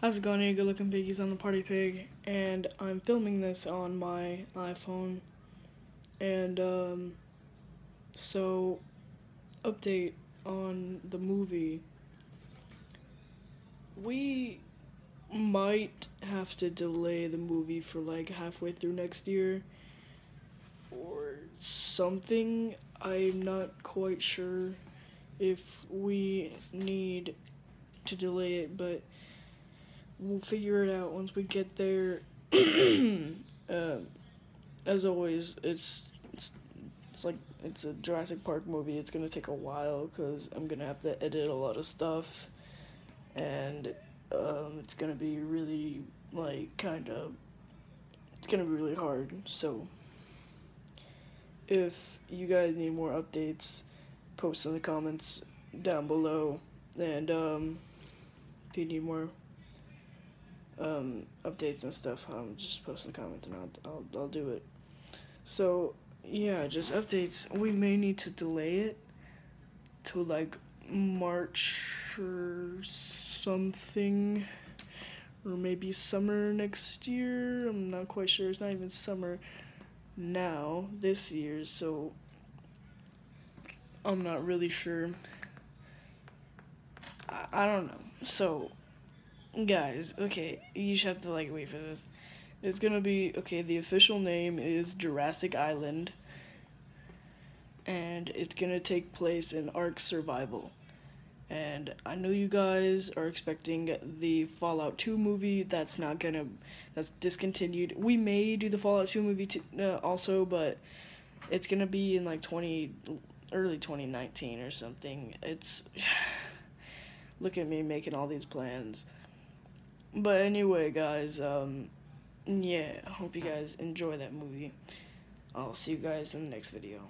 How's it going, good looking piggies? I'm the party pig, and I'm filming this on my iPhone. And, um, so, update on the movie. We might have to delay the movie for like halfway through next year or something. I'm not quite sure if we need to delay it, but we'll figure it out once we get there. uh, as always, it's, it's it's like it's a Jurassic Park movie. It's gonna take a while because I'm gonna have to edit a lot of stuff, and um, it's gonna be really like kind of it's gonna be really hard. So if you guys need more updates, post in the comments down below, and um, if you need more um, updates and stuff, I'm just posting comments and I'll, I'll, I'll do it. So, yeah, just updates. We may need to delay it to like March or something, or maybe summer next year. I'm not quite sure. It's not even summer now, this year, so I'm not really sure. I, I don't know. So, Guys, okay, you just have to like wait for this. It's gonna be okay. The official name is Jurassic Island, and it's gonna take place in Ark Survival. And I know you guys are expecting the Fallout 2 movie. That's not gonna, that's discontinued. We may do the Fallout 2 movie too, uh, also, but it's gonna be in like 20, early 2019 or something. It's, look at me making all these plans. But anyway, guys, um, yeah, I hope you guys enjoy that movie. I'll see you guys in the next video.